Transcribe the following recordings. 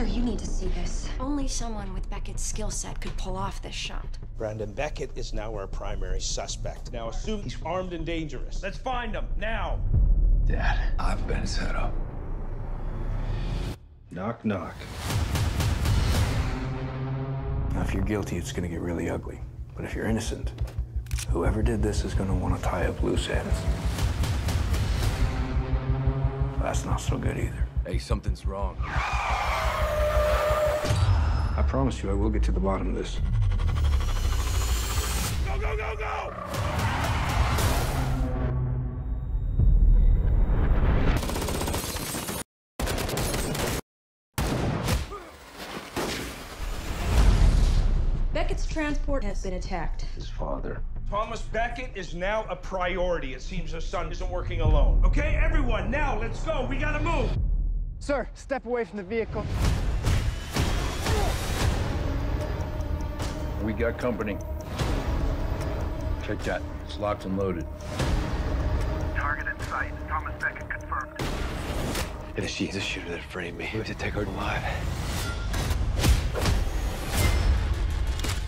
Sir, you need to see this. Only someone with Beckett's skill set could pull off this shot. Brandon Beckett is now our primary suspect. Now assume he's armed and dangerous. Let's find him now. Dad, I've been set up. Knock, knock. Now, if you're guilty, it's gonna get really ugly. But if you're innocent, whoever did this is gonna want to tie up loose ends. That's not so good either. Hey, something's wrong. I promise you, I will get to the bottom of this. Go, go, go, go! Beckett's transport has been attacked. His father. Thomas Beckett is now a priority. It seems his son isn't working alone. Okay, everyone, now let's go. We gotta move. Sir, step away from the vehicle. We got company. Check that. It's locked and loaded. Target in sight. Thomas Beckett confirmed. If she's the shooter that framed me, we have to take her alive.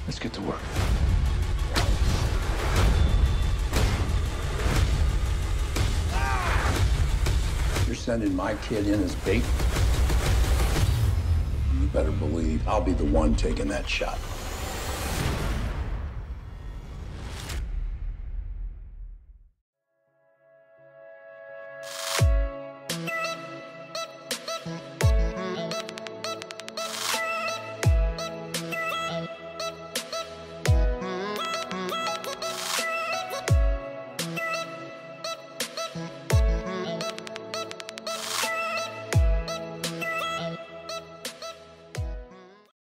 Let's get to work. You're sending my kid in as bait? You better believe I'll be the one taking that shot.